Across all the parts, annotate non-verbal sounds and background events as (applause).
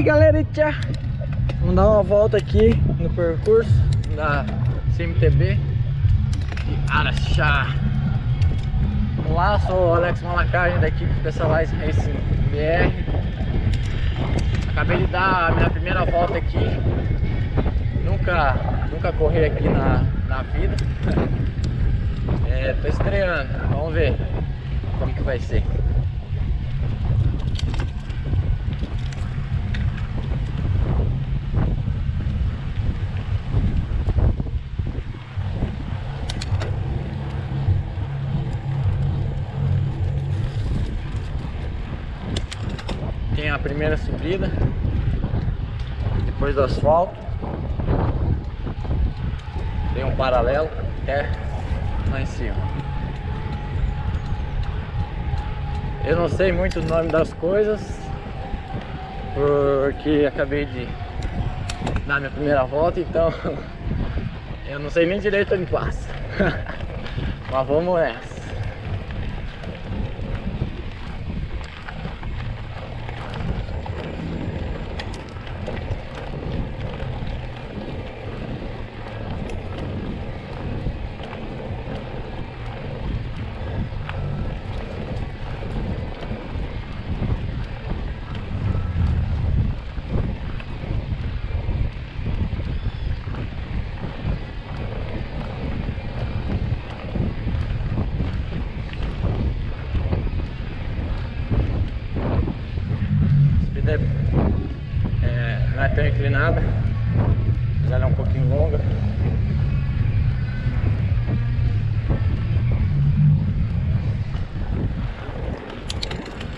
aí galerinha, vamos dar uma volta aqui no percurso da CMTB de Araxá. Vamos lá, sou o Alex Malacagem da equipe Specialized Racing BR Acabei de dar a minha primeira volta aqui. Nunca, nunca corri aqui na, na vida. (laughs) É, Tô estreando, vamos ver como que vai ser primeira subida, depois do asfalto, tem um paralelo até lá em cima. Eu não sei muito o nome das coisas, porque acabei de dar minha primeira volta, então (laughs) eu não sei nem direito onde passa. (laughs) Mas vamos nessa. É, não é tão inclinada, mas ela é um pouquinho longa.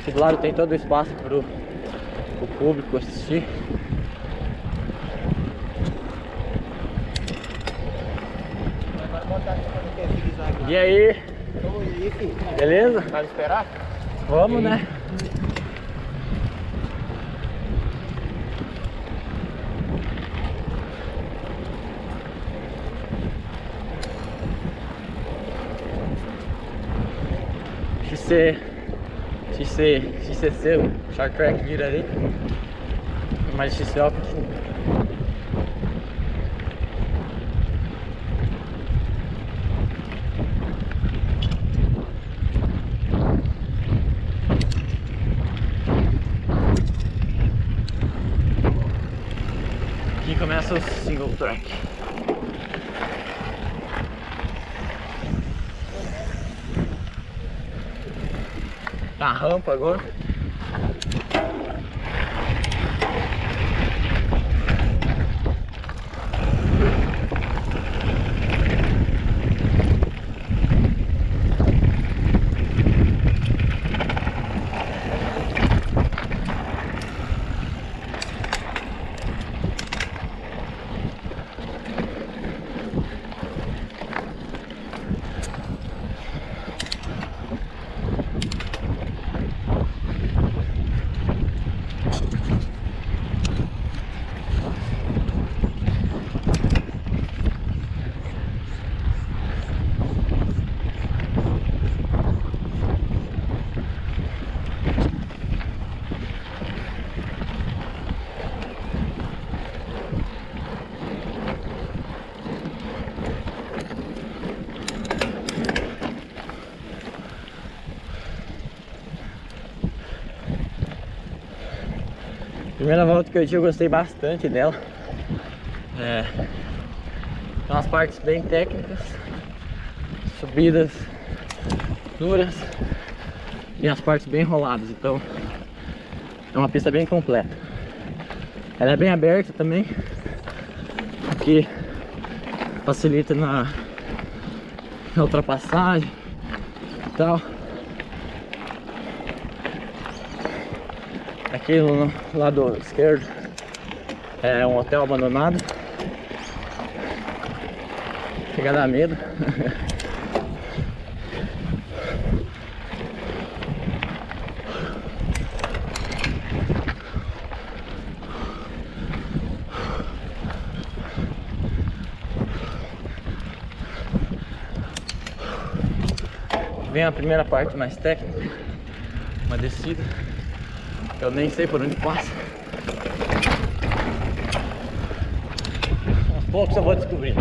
Esse lado tem todo o espaço para o público assistir. E aí? Beleza? Vai esperar? Vamos, né? XC, XC, XCC, o Short Track vira ali. Mas XC ó, Aqui começa o single track. Tá a rampa agora. Primeira volta que eu tive, eu gostei bastante dela. É, tem umas partes bem técnicas, subidas duras e as partes bem roladas, então é uma pista bem completa. Ela é bem aberta também, o que facilita na, na ultrapassagem e tal. Aqui no lado esquerdo é um hotel abandonado. Chega a dar medo. Vem a primeira parte mais técnica, uma descida. Eu nem sei por onde passa. Aos poucos eu vou descobrindo.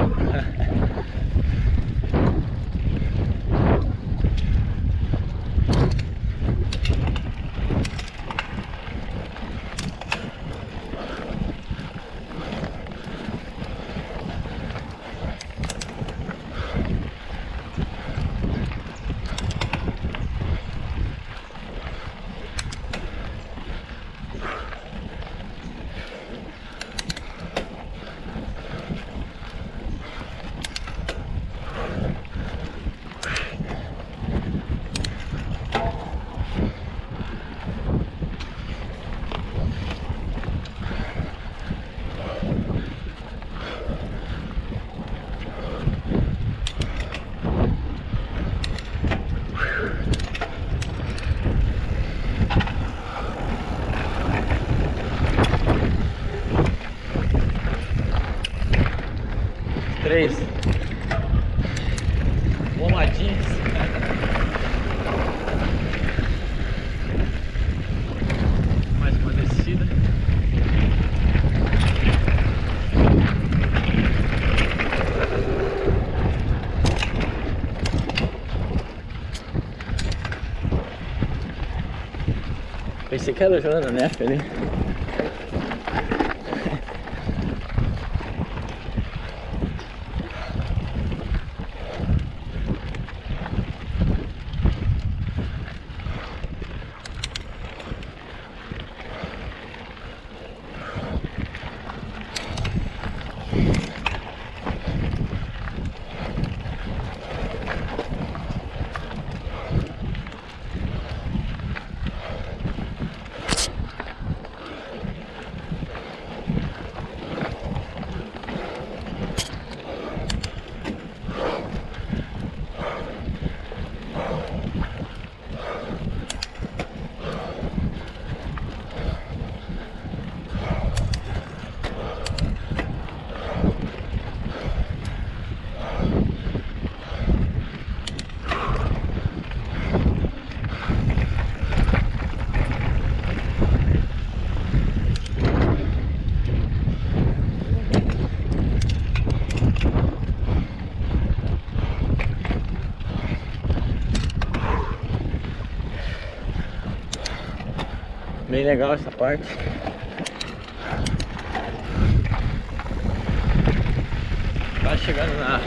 Três bombadinhas. Mais uma descida. Pensei que era o Joana, legal essa parte. Tá chegando na,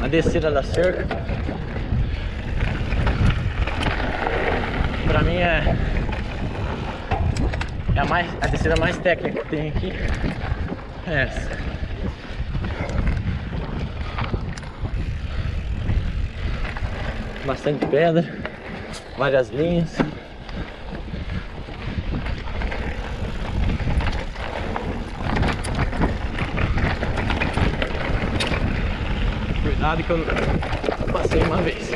na descida da cerca. Pra mim é, é a, mais, a descida mais técnica que tem aqui. É essa. Bastante pedra, várias linhas. Que eu passei uma vez.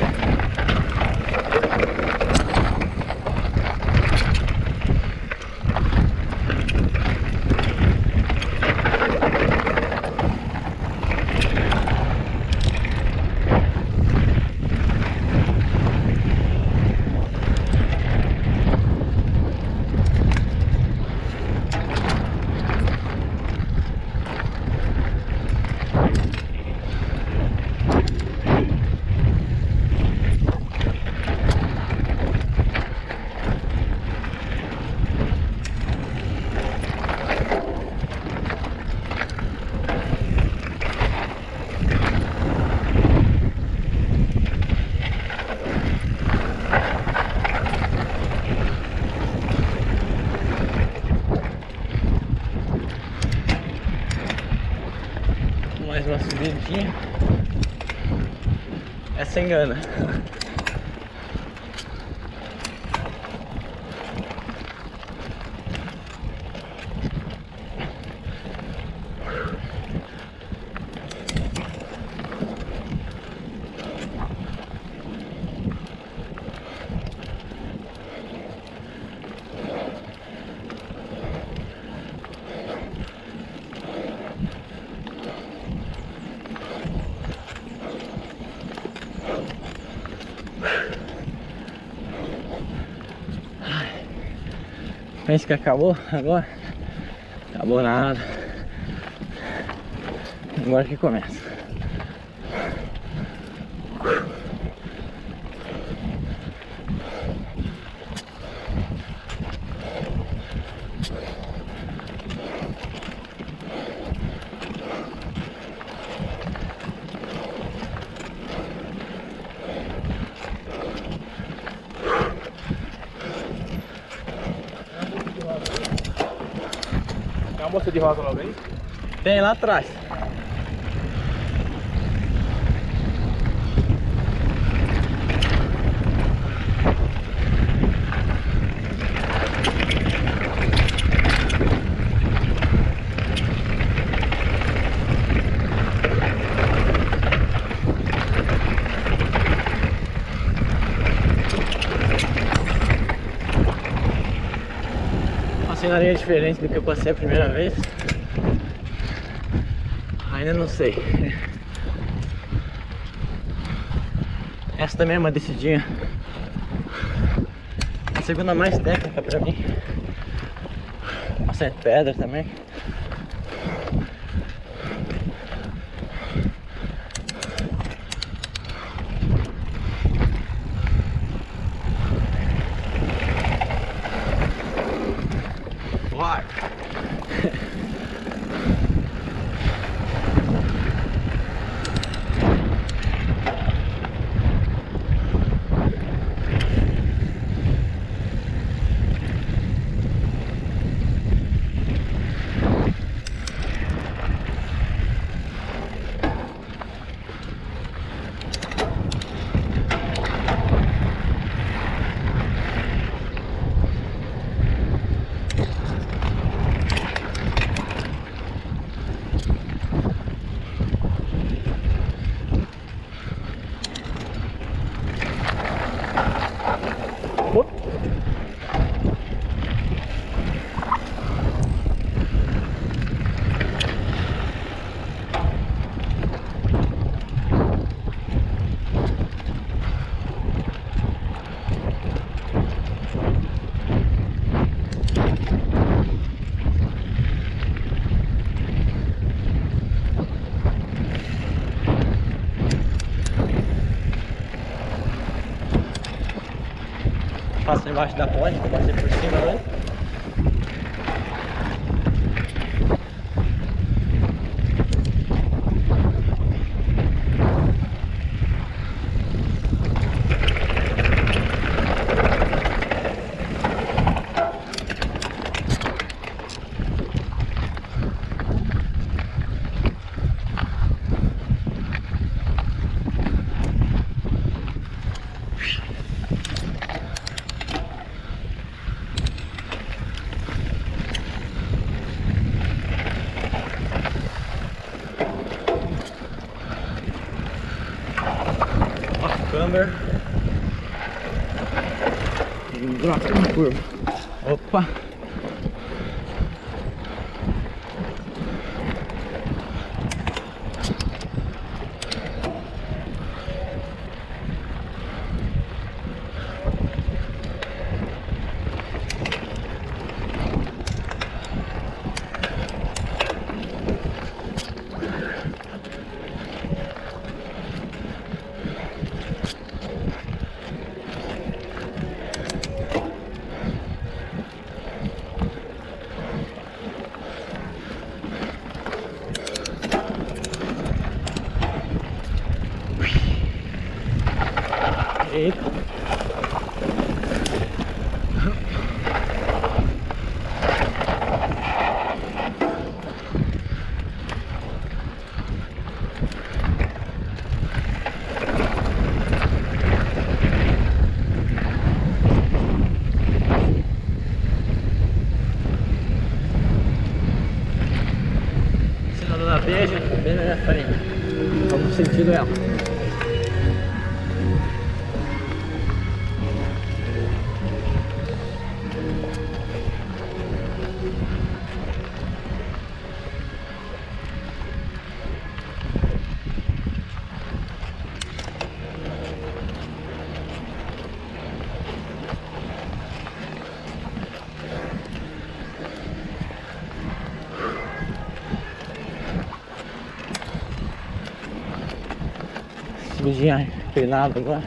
Mais uma subidinha. Essa Pensa que acabou agora? Acabou nada. Agora que começa. Moça de rosa logo aí? Tem lá atrás. Cenaria diferente do que eu passei a primeira vez. Ainda não sei. Essa também é uma descidinha. A segunda mais técnica pra mim. Bastante pedra também. Vai! Passa embaixo da ponte, passei por cima, né? 뭐야? 오빠. Subidinha inclinada agora.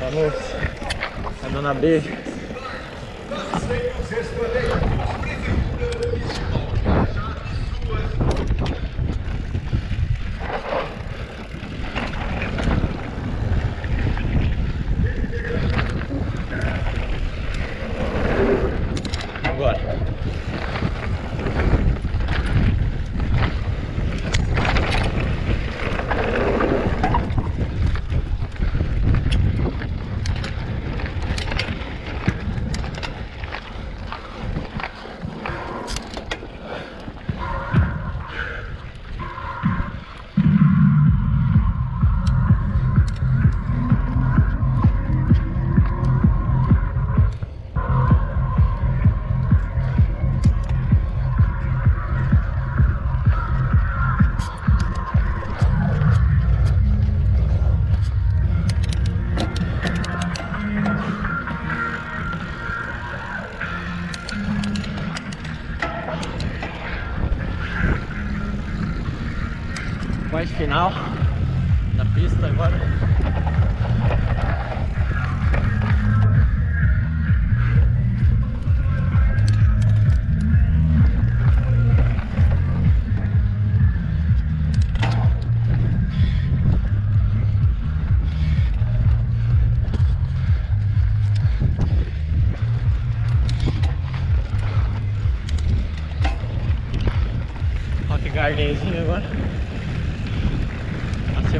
Vamos a Dona B. Corte final da pista agora.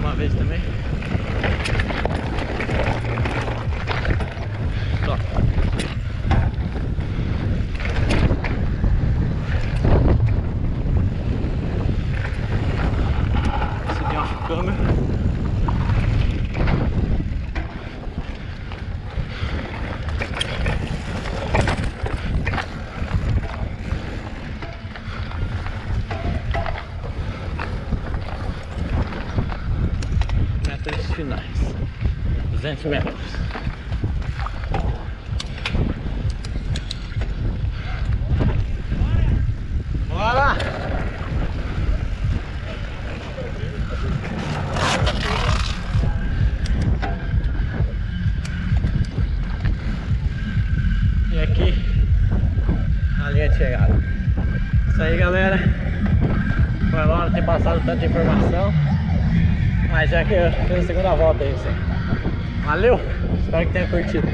Uma vez também. 200 metros. Bora! E aqui a linha de chegada. Isso aí, galera. Foi mal ter passado tanta informação. Mas já que eu fiz a segunda volta aí. Valeu! Espero que tenha curtido.